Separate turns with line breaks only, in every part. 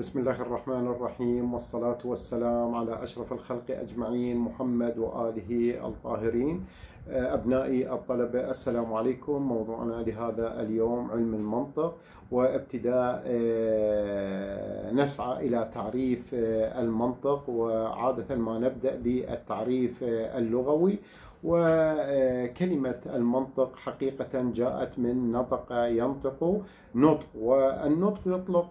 بسم الله الرحمن الرحيم والصلاة والسلام على أشرف الخلق أجمعين محمد وآله الطاهرين. أبنائي الطلبة السلام عليكم. موضوعنا لهذا اليوم علم المنطق وابتداء آه، نسعى إلى تعريف آه، المنطق وعادة ما نبدأ بالتعريف آه، اللغوي. وكلمة المنطق حقيقة جاءت من نطق ينطق نطق والنطق يطلق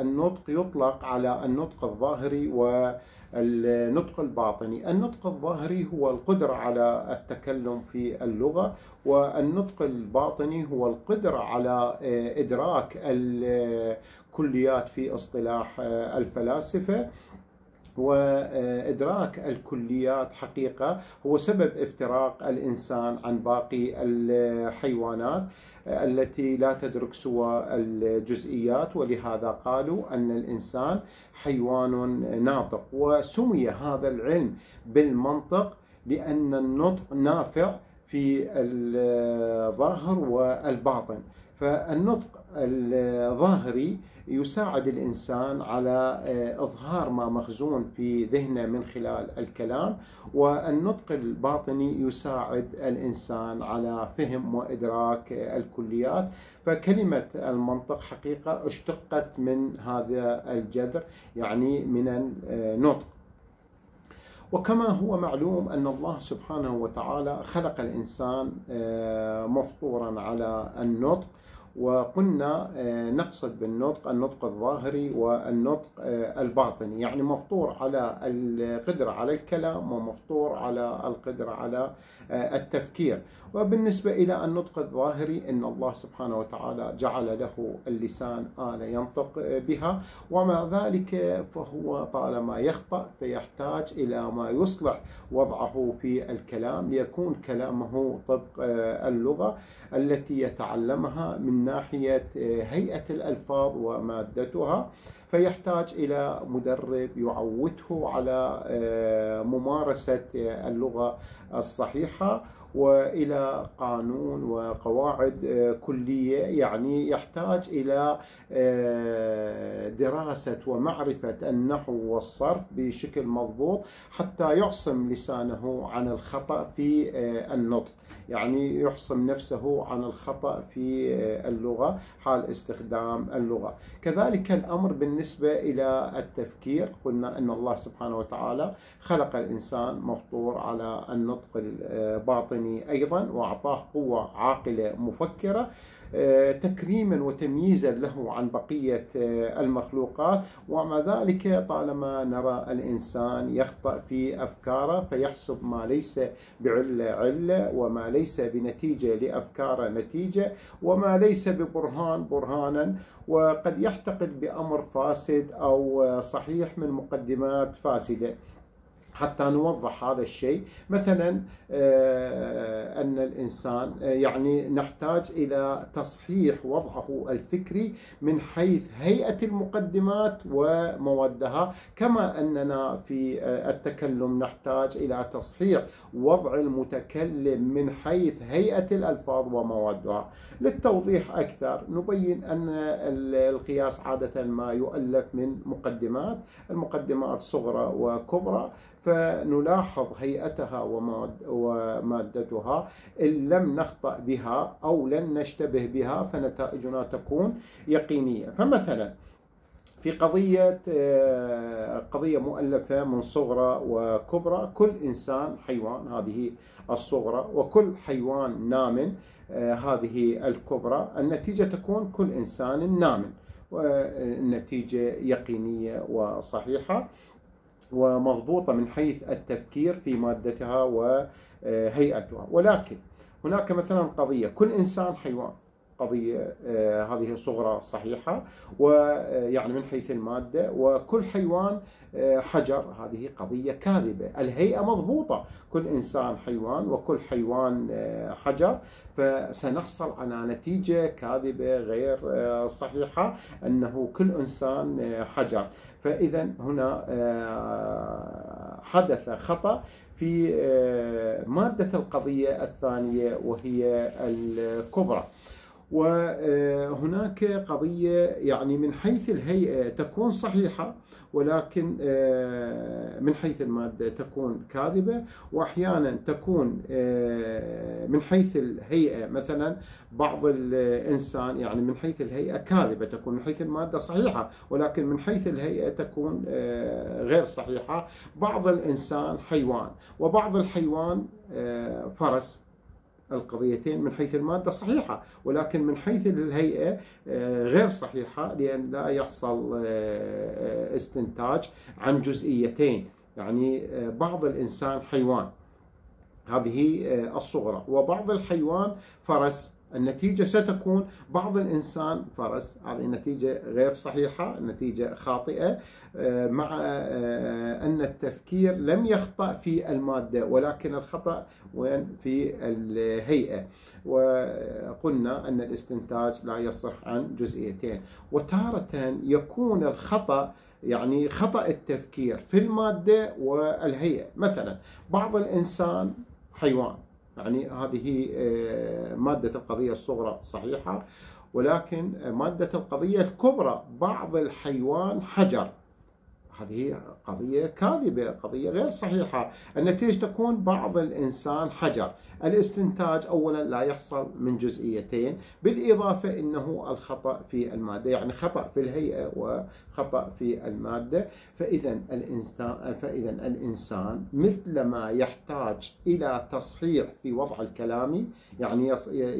النطق يطلق على النطق الظاهري والنطق الباطني. النطق الظاهري هو القدرة على التكلم في اللغة والنطق الباطني هو القدرة على إدراك الكليات في اصطلاح الفلاسفة. وإدراك الكليات حقيقة هو سبب افتراق الإنسان عن باقي الحيوانات التي لا تدرك سوى الجزئيات ولهذا قالوا أن الإنسان حيوان ناطق. وسمي هذا العلم بالمنطق لأن النطق نافع في الظاهر والباطن. فالنطق الظاهري يساعد الإنسان على آه، إظهار ما مخزون في ذهنه من خلال الكلام والنطق الباطني يساعد الإنسان على فهم وإدراك الكليات. فكلمة المنطق حقيقة اشتقت من هذا الجذر يعني من النطق. وكما هو معلوم أن الله سبحانه وتعالى خلق الإنسان آه، مفطورا على النطق وقلنا آه، نقصد بالنطق النطق الظاهري والنطق آه، الباطني. يعني مفطور على القدرة على الكلام ومفطور على القدرة على آه، التفكير. وبالنسبة إلى النطق الظاهري إن الله سبحانه وتعالى جعل له اللسان آلة ينطق بها. ومع ذلك فهو طالما يخطأ فيحتاج إلى ما يصلح وضعه في الكلام ليكون كلامه طبق اللغة التي يتعلمها من ناحية هيئة الألفاظ ومادتها فيحتاج إلى مدرب يعوده على ممارسة اللغة الصحيحة. وإلى قانون وقواعد آه، كلية يعني يحتاج إلى آه، دراسة ومعرفة النحو والصرف بشكل مضبوط حتى يعصم لسانه عن الخطأ في آه، النطق. يعني يحصم نفسه عن الخطأ في اللغة حال استخدام اللغة. كذلك الأمر بالنسبة إلى التفكير. قلنا أن الله سبحانه وتعالى خلق الإنسان مفطور على النطق الباطني الإنساني أيضا وأعطاه قوة عاقلة مفكرة آه، تكريما وتمييزا له عن بقية آه، المخلوقات. ومع ذلك طالما نرى الإنسان يخطأ في أفكاره فيحسب ما ليس بعلة علة وما ليس بنتيجة لأفكاره نتيجة وما ليس ببرهان برهانا. وقد يعتقد بأمر فاسد أو صحيح من مقدمات فاسدة. حتى نوضح هذا الشيء. مثلا آه، أن الإنسان آه، يعني نحتاج إلى تصحيح وضعه الفكري من حيث هيئة المقدمات ومودها. كما أننا في آه، التكلم نحتاج إلى تصحيح وضع المتكلم من حيث هيئة الألفاظ ومودها للتوضيح أكثر نبين أن القياس عادة ما يؤلف من مقدمات. المقدمات صغرى وكبرى. فنلاحظ هيئتها ومادتها. إن لم نخطأ بها أو لن نشتبه بها فنتائجنا تكون يقينية. فمثلا في قضية آه، قضية مؤلفة من صغرى وكبرى كل إنسان حيوان هذه الصغرى وكل حيوان نام آه، هذه الكبرى النتيجة تكون كل إنسان نام والنتيجة يقينية وصحيحة. ومضبوطة من حيث التفكير في مادتها وهيئتها. ولكن هناك مثلا قضية كل إنسان حيوان. قضية آه، هذه صغرى صحيحة ويعني من حيث المادة وكل حيوان آه، حجر هذه قضية كاذبة. الهيئة مضبوطة. كل إنسان حيوان وكل حيوان آه، حجر. فسنحصل على نتيجة كاذبة غير صحيحة أنه كل إنسان حجر. فإذا هنا حدث خطأ في مادة القضية الثانية وهي الكبرى. وهناك قضية يعني من حيث الهيئة تكون صحيحة ولكن آه، من حيث المادة تكون كاذبة وأحيانا تكون آه، من حيث الهيئة مثلا بعض الإنسان يعني من حيث الهيئة كاذبة تكون من حيث المادة صحيحة ولكن من حيث الهيئة تكون آه، غير صحيحة. بعض الإنسان حيوان وبعض الحيوان فرس. القضيتين من حيث المادة صحيحة ولكن من حيث الهيئة آه، غير صحيحة لأن لا يحصل آه، استنتاج عن جزئيتين. يعني آه، بعض الإنسان حيوان هذه الصغرى وبعض الحيوان فرس. النتيجة ستكون بعض الإنسان فرس هذه النتيجة غير صحيحة النتيجة خاطئة آه، مع آه، أن التفكير لم يخطأ في المادة ولكن الخطأ وين؟ في الهيئة. وقلنا أن الاستنتاج لا يصح عن جزئيتين. وتارة يكون الخطأ يعني خطأ التفكير في المادة والهيئة. مثلا بعض الإنسان حيوان. يعني هذه آه، مادة القضية الصغرى صحيحة ولكن مادة القضية الكبرى بعض الحيوان حجر. هذه قضية كاذبة قضية غير صحيحة. النتيجة تكون بعض الإنسان حجر. الاستنتاج أولا لا يحصل من جزئيتين بالإضافة أنه الخطأ في المادة يعني خطأ في الهيئة وخطأ في المادة. فإذا الإنسان فإذا الإنسان مثلما يحتاج إلى تصحيح في وضع الكلامي يعني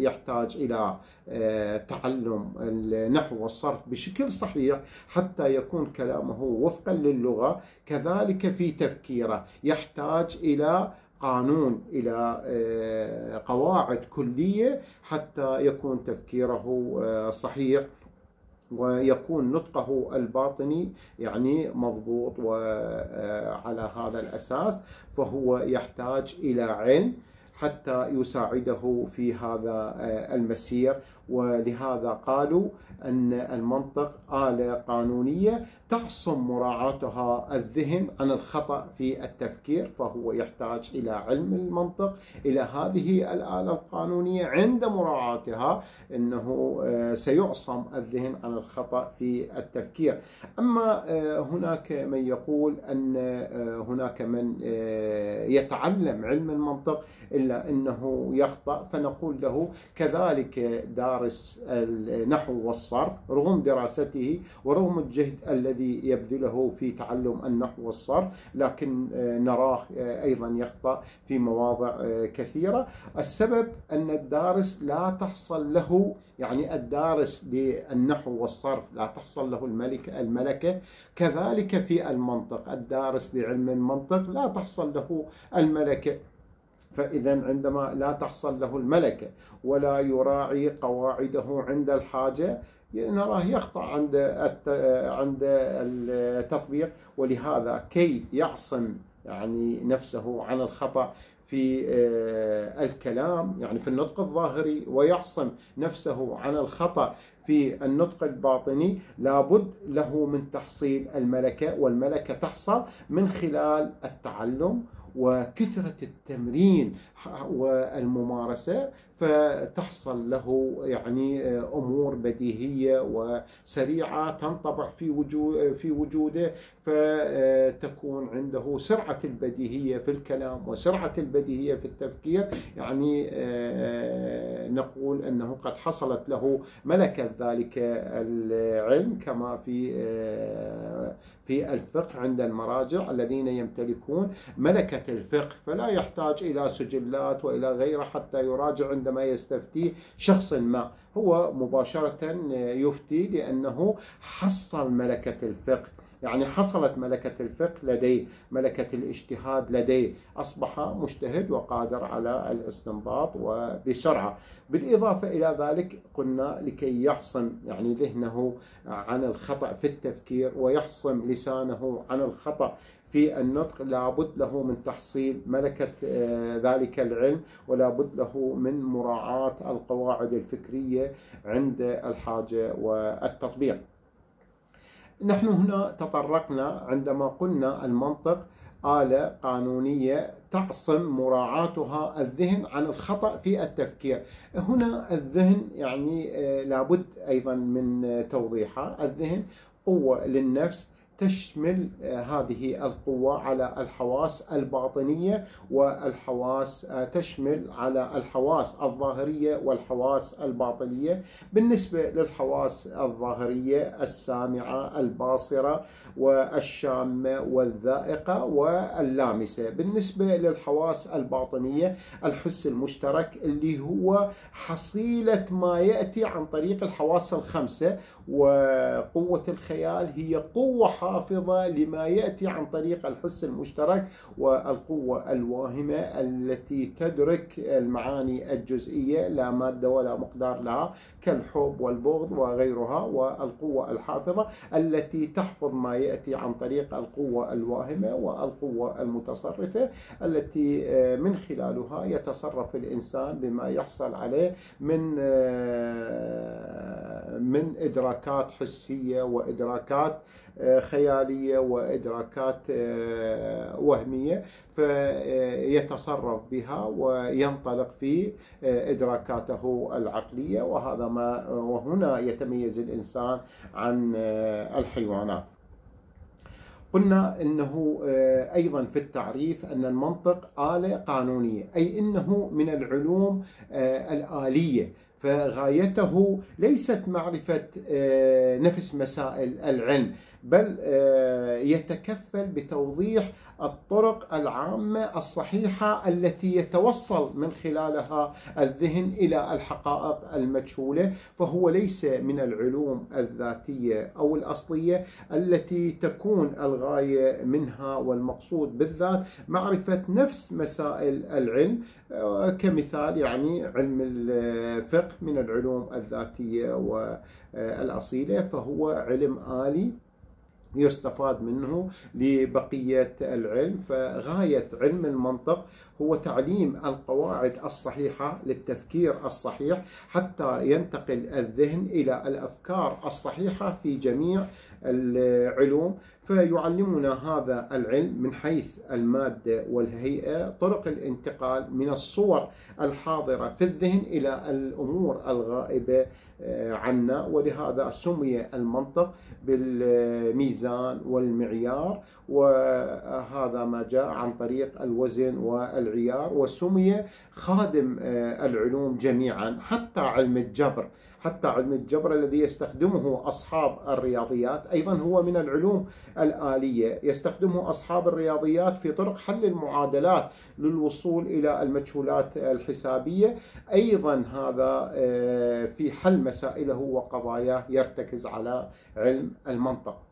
يحتاج إلى آه، تعلم النحو والصرف بشكل صحيح حتى يكون كلامه وفقا للغة كذلك في تفكيره. يحتاج إلى قانون إلى آه، قواعد كلية حتى يكون تفكيره آه، صحيح ويكون نطقه الباطني يعني مضبوط وعلى هذا الأساس. فهو يحتاج إلى علم حتى يساعده في هذا آه، المسير. ولهذا قالوا أن المنطق آلة قانونية تحصم مراعاتها الذهن عن الخطأ في التفكير فهو يحتاج إلى علم المنطق إلى هذه الآلة القانونية عند مراعاتها أنه آه، سيعصم الذهن عن الخطأ في التفكير. أما آه، هناك من يقول أن هناك من يتعلم علم المنطق إلا أنه يخطأ فنقول له كذلك دارس النحو والصرف رغم دراسته ورغم الجهد الذي يبذله في تعلم النحو والصرف لكن نراه أيضا يخطأ في مواضع كثيرة. السبب أن الدارس لا تحصل له يعني الدارس للنحو والصرف لا تحصل له الملكة الملكة. كذلك في المنطق الدارس لعلم المنطق لا تحصل له الملكة. فإذا عندما لا تحصل له الملكة ولا يراعي قواعده عند الحاجة نراه يخطأ عند عند التطبيق. ولهذا كي يعصم يعني نفسه عن الخطأ في آه، الكلام يعني في النطق الظاهري ويعصم نفسه عن الخطأ في النطق الباطني لابد له من تحصيل الملكة والملكة تحصل من خلال التعلم وكثرة التمرين والممارسة فتحصل له يعني أمور بديهية وسريعة تنطبع في وجود في وجوده فتكون عنده سرعة البديهية في الكلام وسرعة البديهية في التفكير. يعني آه، نقول أنه قد حصلت له ملكة ذلك العلم كما في آه، في الفقه عند المراجع الذين يمتلكون ملكة الفقه فلا يحتاج إلى سجلات وإلى غيره حتى يراجع عند عندما يستفتي شخص ما. هو مباشرة يفتي لأنه حصل ملكة الفقه. يعني حصلت ملكة الفقه لديه ملكة الاجتهاد لديه. أصبح مجتهد وقادر على الاستنباط وبسرعة. بالإضافة إلى ذلك قلنا لكي يحصن يعني ذهنه عن الخطأ في التفكير ويحصن لسانه عن الخطأ في النطق لابد له من تحصيل ملكة آه، ذلك العلم ولابد له من مراعاة القواعد الفكرية عند الحاجة والتطبيق. نحن هنا تطرقنا عندما قلنا المنطق آلة قانونية تعصم مراعاتها الذهن عن الخطأ في التفكير. هنا الذهن يعني آه، لابد أيضا من توضيحها. الذهن قوة للنفس تشمل آه، هذه القوة على الحواس الباطنية والحواس آه، تشمل على الحواس الظاهرية والحواس الباطنية. بالنسبة للحواس الظاهرية السامعة الباصرة والشامة والذائقة واللامسة. بالنسبة للحواس الباطنية الحس المشترك اللي هو حصيلة ما يأتي عن طريق الحواس الخمسة وقوة الخيال هي قوة حافظة لما يأتي عن طريق الحس المشترك والقوة الواهمة التي تدرك المعاني الجزئية لا مادة ولا مقدار لها كالحب والبغض وغيرها والقوة الحافظة التي تحفظ ما يأتي عن طريق القوة الواهمة والقوة المتصرفة التي آه، من خلالها يتصرف الإنسان بما يحصل عليه من آه، من إدراكات حسية وإدراكات آه، خيالية وإدراكات وهمية فيتصرف بها وينطلق في إدراكاته العقلية. وهذا ما وهنا يتميز الإنسان عن الحيوانات. قلنا إنه آه، أيضا في التعريف أن المنطق آلة قانونية أي إنه من العلوم آه، الآلية. فغايته ليست معرفة آه، نفس مسائل العلم. بل يتكفل بتوضيح الطرق العامة الصحيحة التي يتوصل من خلالها الذهن إلى الحقائق المجهولة فهو ليس من العلوم الذاتية أو الأصلية التي تكون الغاية منها والمقصود بالذات معرفة نفس مسائل العلم كمثال يعني علم الفقه من العلوم الذاتية والأصيلة فهو علم آلي يستفاد منه لبقية العلم. فغاية علم المنطق هو تعليم القواعد الصحيحة للتفكير الصحيح حتى ينتقل الذهن إلى الأفكار الصحيحة في جميع العلوم. فيعلمنا هذا العلم من حيث المادة والهيئة طرق الانتقال من الصور الحاضرة في الذهن إلى الأمور الغائبة آه، عنا. ولهذا سمي المنطق بالميزان والمعيار. وهذا ما جاء عن طريق الوزن والعيار وسمي خادم آه، العلوم جميعا حتى علم الجبر. حتى علم الجبر الذي يستخدمه أصحاب الرياضيات أيضا هو من العلوم الآلية. يستخدمه أصحاب الرياضيات في طرق حل المعادلات للوصول إلى المجهولات الحسابية. أيضا هذا آه، في حل مسائله وقضاياه يرتكز على علم المنطق.